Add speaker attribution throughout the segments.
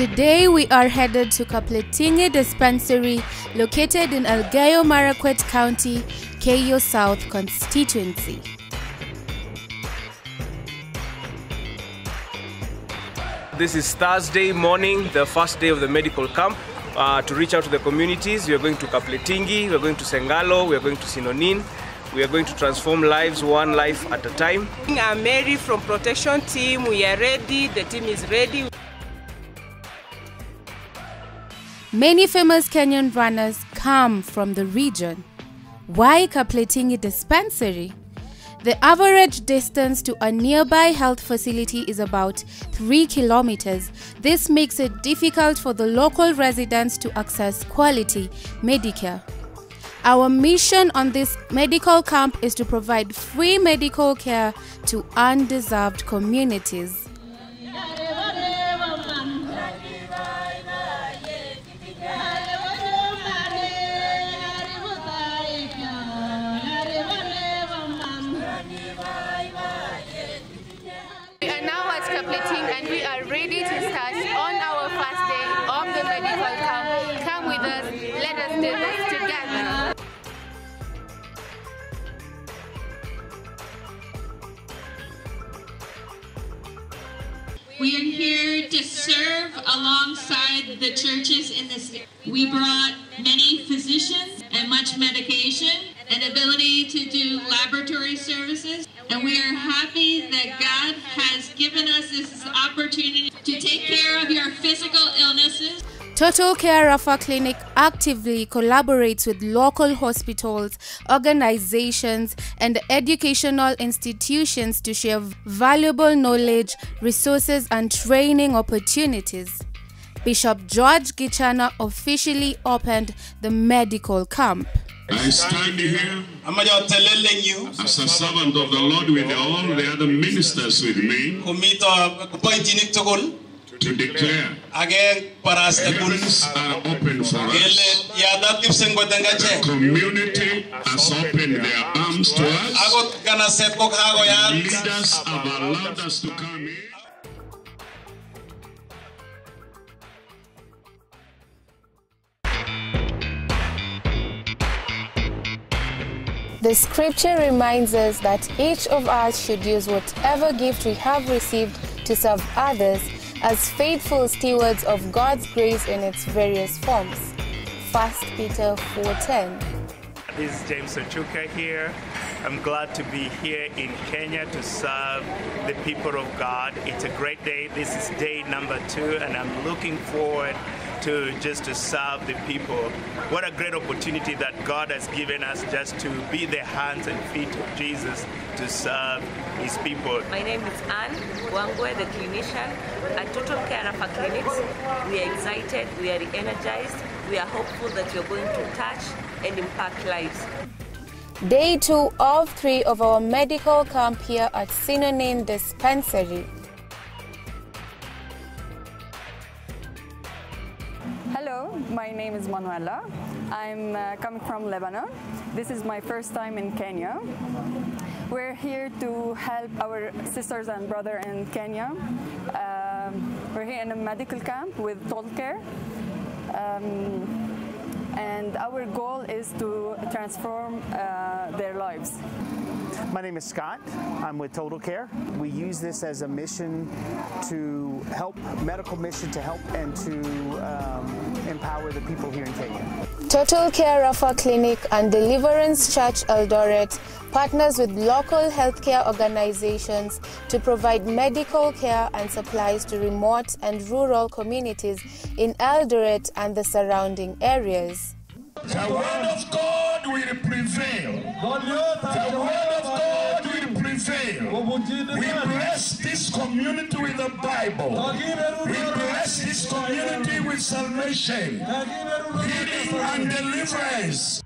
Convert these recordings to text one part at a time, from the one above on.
Speaker 1: Today we are headed to Kapletingi Dispensary located in Elgeyo Marakwet County, Keiyo South constituency.
Speaker 2: This is Thursday morning, the first day of the medical camp. Uh, to reach out to the communities, we are going to Kapletingi, we are going to Sengalo, we are going to Sinonin. We are going to transform lives one life at a time.
Speaker 3: I'm Mary from Protection Team. We are ready. The team is ready.
Speaker 1: Many famous Kenyan runners come from the region. Why Kapletingi Dispensary? The average distance to a nearby health facility is about 3 kilometers. This makes it difficult for the local residents to access quality Medicare. Our mission on this medical camp is to provide free medical care to undeserved communities.
Speaker 4: The
Speaker 5: churches in this. We brought many physicians and much medication and ability to do laboratory services. And we are happy that God has given us this opportunity to take care of your physical illnesses.
Speaker 1: Total Care Rafa Clinic actively collaborates with local hospitals, organizations, and educational institutions to share valuable knowledge, resources, and training opportunities. Bishop George Gichana officially opened the medical camp.
Speaker 6: I stand here
Speaker 7: amajotelele yu
Speaker 6: as a servant of the Lord with all the other ministers with me
Speaker 7: kumito kiboitinik tugul
Speaker 6: to declare
Speaker 7: age parasta
Speaker 6: heavens are open for us.
Speaker 7: yadat kipsengwetengachek
Speaker 6: Community has opened their arms to us.
Speaker 7: akot kanaset ko kakoyat
Speaker 6: Leaders have allowed us to come in.
Speaker 1: The scripture reminds us that each of us should use whatever gift we have received to serve others as faithful stewards of God's grace in its various forms. 1 Peter 4:10.
Speaker 8: This is James Ochuka here. I'm glad to be here in Kenya to serve the people of God. It's a great day. This is day number two, and I'm looking forward to just to serve the people. What a great opportunity that God has given us just to be the hands and feet of Jesus to serve his people.
Speaker 9: My name is Anne Wangwe, the clinician at Total Care Rafa Clinics. We are excited, we are energized, we are hopeful that you're going to touch and impact lives.
Speaker 1: Day 2 of 3 of our medical camp here at Sinonin Dispensary.
Speaker 10: Hello, my name is Manuela. I'm uh, coming from Lebanon. This is my first time in Kenya. We're here to help our sisters and brother in Kenya. Um, we're here in a medical camp with Total Care. Um, and our goal is to transform uh, their lives.
Speaker 11: My name is Scott. I'm with Total Care. We use this as a mission to help, medical mission to help and to um, empower the people here in Kenya.
Speaker 1: Total Care Rafa Clinic and Deliverance Church Eldoret partners with local healthcare organizations to provide medical care and supplies to remote and rural communities in Eldoret and the surrounding areas.
Speaker 6: The word of God will prevail. The word of God will prevail. We bless this community with the Bible. We bless this community with salvation, healing, and deliverance.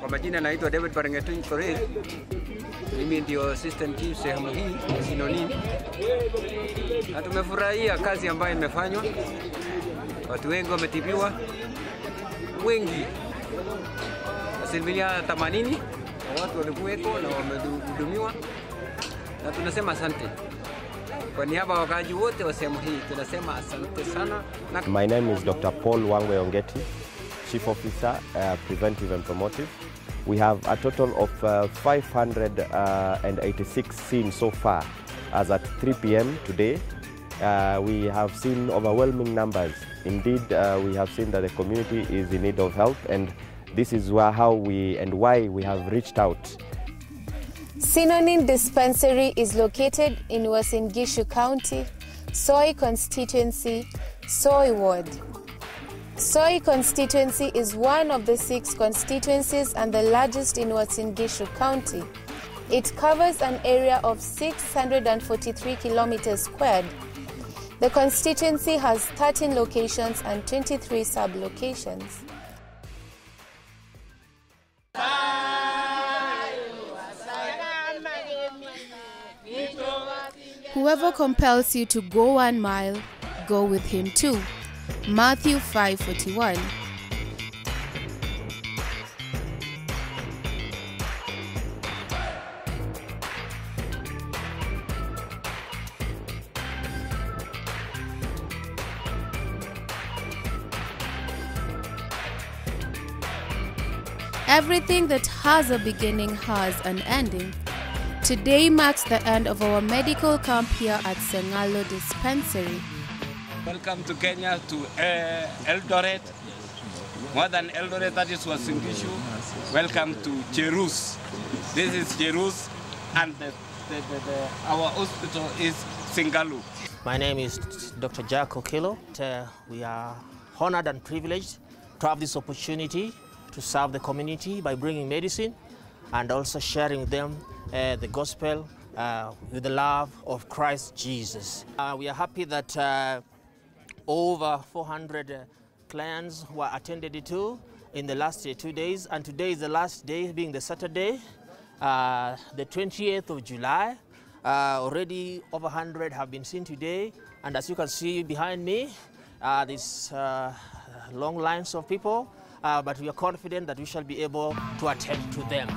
Speaker 12: Kwa majina naitwa David Barengetuny Korir. Mimi ndio assistant chief sehemu hii Sinonini, na tumefurahia kazi ambayo imefanywa. Watu wengi wametibiwa, wengi asilimia 80 wa watu walikuweko na wamehudumiwa, na tunasema asante. Kwa niaba ya wakaaji wote wa sehemu hii tunasema asante sana na
Speaker 13: My name is Dr. Paul Wangwe Ongeti, Chief Officer, uh, Preventive and Promotive. We have a total of uh, 586 seen so far as at 3 p.m. today. Uh, we have seen overwhelming numbers. Indeed, uh, we have seen that the community is in need of help and this is where, how we and why we have reached out
Speaker 1: Sinonin Dispensary is located in Uasin Gishu County, Soy constituency, Soy ward. Soy constituency is one of the six constituencies and the largest in Uasin Gishu County. It covers an area of 643 kilometers squared. The constituency has 13 locations and 23 sub-locations. Whoever compels you to go one mile, go with him too. Matthew 5:41. Everything that has a beginning has an ending. Today marks the end of our medical camp here at Sengalo Dispensary.
Speaker 14: Welcome to Kenya, to uh, Eldoret. More than Eldoret, that is Uasin Gishu. Welcome to Cherus. This is Cherus, and the, the, the, the, our hospital is Singalu.
Speaker 15: My name is Dr. Jack Okelo. Uh, we are honored and privileged to have this opportunity to serve the community by bringing medicine and also sharing with them uh, the gospel uh, with the love of Christ Jesus. Uh, we are happy that uh, over 400 uh, clients were attended to in the last uh, two days, and today is the last day, being the Saturday, the 28th of July. Already over 100 have been seen today, and as you can see behind me, uh, these long lines of people, uh, but we are confident that we shall be able to attend to them.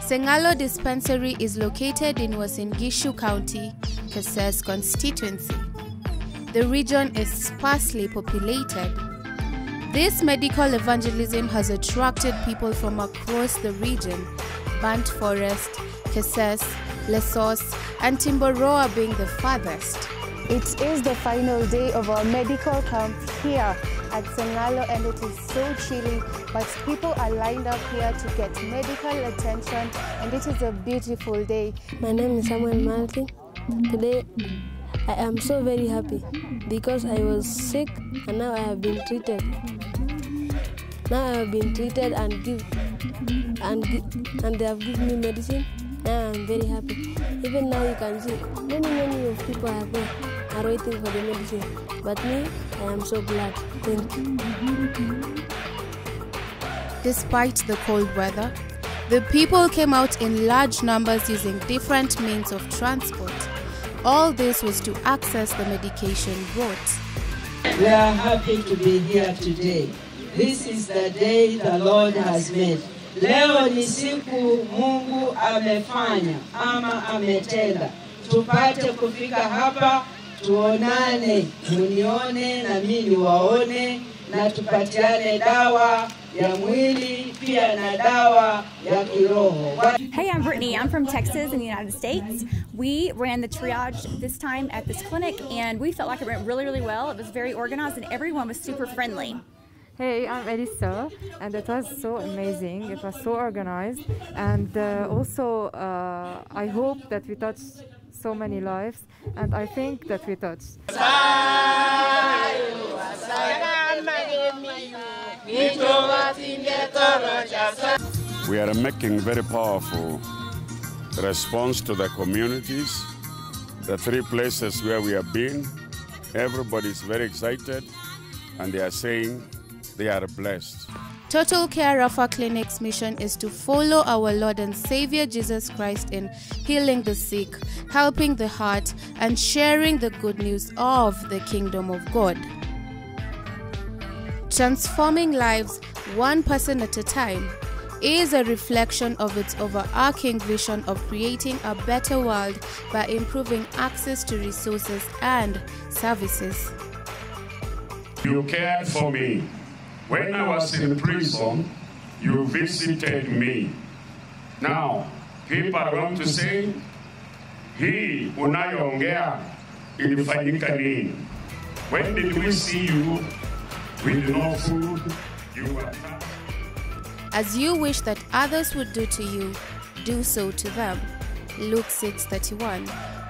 Speaker 1: Sengalo Dispensary is located in Uasin Gishu County, Kesses constituency. The region is sparsely populated. This medical evangelism has attracted people from across the region, Bant Forest, Kesses, Lesos, and Timboroa being the farthest. It is the final day of our medical camp here at Sengalo and it is so chilly, but people are lined up here to get medical attention and it is a beautiful day.
Speaker 16: My name is Samuel Martin. Today I am so very happy because I was sick and now I have been treated. Now I have been treated and give and and they have given me medicine. Now I am very happy. Even now you can see many many of people are there are for the medicine. But me, I am so glad. Thank you.
Speaker 1: Despite the cold weather, the people came out in large numbers using different means of transport. All this was to access the medication brought.
Speaker 17: We are happy to be here today. This is the day the Lord has made. Leo ni siku Mungu amefanya ama ametenda, tupate kufika hapa, tuonane, munione na mimi niwaone, na tupatiane dawa ya mwili pia na dawa ya kiroho.
Speaker 18: Hey, I'm Brittany. I'm from Texas in the United States. We ran the triage this time at this clinic, and we felt like it went really, really well. It was very organized, and everyone was super friendly.
Speaker 19: Hey, I'm Elisa, and it was so amazing. It was so organized, and uh, also uh, I hope that we touched so many lives, and I think that we touched.
Speaker 20: We are making very powerful response to the communities, the three places where we have been. Everybody is very excited, and they are saying they are blessed.
Speaker 1: Total Care Rafa Clinic's mission is to follow our Lord and Savior Jesus Christ in healing the sick, helping the heart, and sharing the good news of the kingdom of God. Transforming lives one person at a time. is a reflection of its overarching vision of creating a better world by improving access to resources and services.
Speaker 6: You cared for me. When I was in prison, you visited me. Now, people are going to say, hii unayoongea ilifanyika nini? When did we see you with no food? You were
Speaker 1: As you wish that others would do to you, do so to them. Luke 6:31.